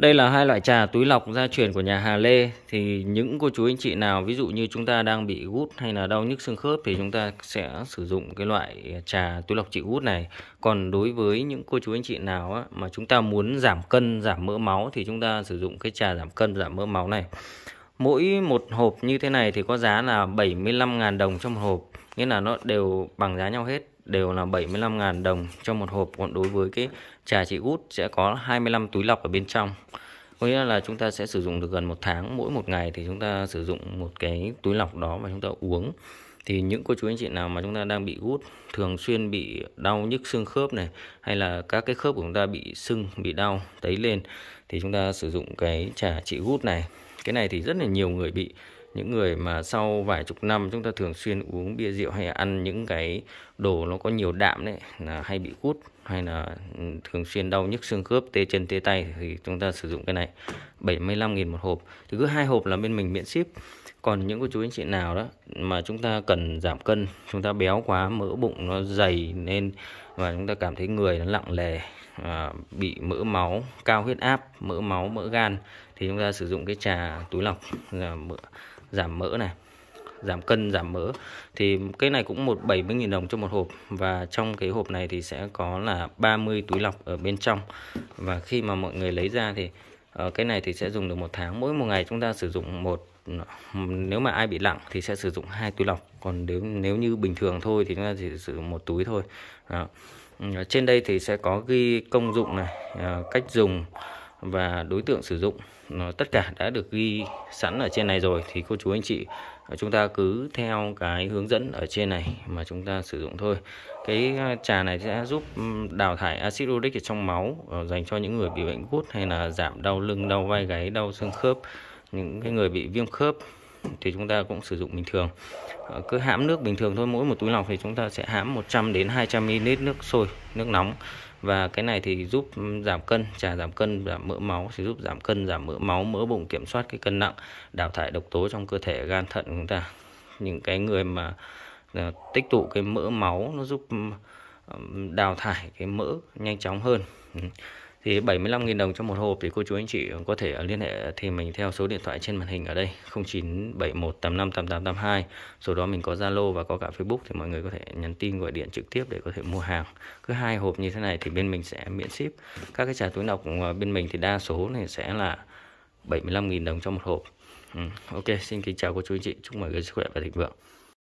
Đây là hai loại trà túi lọc gia truyền của nhà Hà Lê thì những cô chú anh chị nào ví dụ như chúng ta đang bị gút hay là đau nhức xương khớp thì chúng ta sẽ sử dụng cái loại trà túi lọc trị gút này. Còn đối với những cô chú anh chị nào á, mà chúng ta muốn giảm cân, giảm mỡ máu thì chúng ta sử dụng cái trà giảm cân, giảm mỡ máu này. Mỗi một hộp như thế này thì có giá là 75.000 đồng trong một hộp, nghĩa là nó đều bằng giá nhau hết đều là 75.000 đồng cho một hộp. Còn đối với cái trà chị út sẽ có 25 túi lọc ở bên trong. Có nghĩa là chúng ta sẽ sử dụng được gần một tháng, mỗi một ngày thì chúng ta sử dụng một cái túi lọc đó và chúng ta uống. Thì những cô chú anh chị nào mà chúng ta đang bị gút, thường xuyên bị đau nhức xương khớp này, hay là các cái khớp của chúng ta bị sưng, bị đau, tấy lên, thì chúng ta sử dụng cái trà trị gút này. Cái này thì rất là nhiều người bị những người mà sau vài chục năm chúng ta thường xuyên uống bia rượu hay ăn những cái đồ nó có nhiều đạm đấy, là hay bị gút hay là ừ, thường xuyên đau nhức xương khớp tê chân tê tay thì chúng ta sử dụng cái này. 75.000 một hộp. Thì cứ hai hộp là bên mình miễn ship. Còn những cô chú anh chị nào đó mà chúng ta cần giảm cân chúng ta béo quá mỡ bụng nó dày nên và chúng ta cảm thấy người nó lặng lè à, bị mỡ máu cao huyết áp mỡ máu mỡ gan thì chúng ta sử dụng cái trà túi lọc giảm mỡ, giảm mỡ này giảm cân giảm mỡ thì cái này cũng một 70.000 đồng cho một hộp. Và trong cái hộp này thì sẽ có là 30 túi lọc ở bên trong. Và khi mà mọi người lấy ra thì uh, cái này thì sẽ dùng được một tháng. Mỗi một ngày chúng ta sử dụng một nếu mà ai bị lặng thì sẽ sử dụng hai túi lọc. Còn nếu nếu như bình thường thôi thì chúng ta chỉ sử dụng một túi thôi. Đó. Ờ, trên đây thì sẽ có ghi công dụng này uh, cách dùng và đối tượng sử dụng. Nó tất cả đã được ghi sẵn ở trên này rồi. Thì cô chú anh chị, chúng ta cứ theo cái hướng dẫn ở trên này mà chúng ta sử dụng thôi. Cái à, trà này sẽ giúp đào thải axit uric ở trong máu ờ, dành cho những người bị bệnh gút hay là giảm đau lưng, đau vai gáy, đau xương khớp, những cái người bị viêm khớp thì chúng ta cũng sử dụng bình thường. Ờ, cứ hãm nước bình thường thôi, mỗi một túi lọc thì chúng ta sẽ hãm 100 đến 200 ml nước sôi, nước nóng. Và cái này thì giúp ừ, giảm cân, trà giảm cân, giảm mỡ máu, sẽ giúp giảm cân, giảm mỡ máu, mỡ bụng, kiểm soát cái cân nặng, đào thải độc tố trong cơ thể, gan, thận của chúng ta. Những cái người mà ờ, tích tụ cái mỡ máu, nó giúp ừ, ừ, đào thải cái mỡ nhanh chóng hơn thì 75.000 đồng cho một hộp thì cô chú anh chị có thể ờ, liên hệ thì mình theo số điện thoại trên màn hình ở đây 0971858882 số đó mình có Zalo và có cả Facebook thì mọi người có thể nhắn tin, gọi điện trực tiếp để có thể mua hàng. Cứ hai hộp như thế này thì bên mình sẽ miễn ship. Các cái trà túi lọc ờ, bên mình thì đa số này sẽ là 75.000 đồng cho một hộp. Ừ. Ok, xin kính chào cô chú anh chị. Chúc mọi người sức khỏe và thịnh vượng.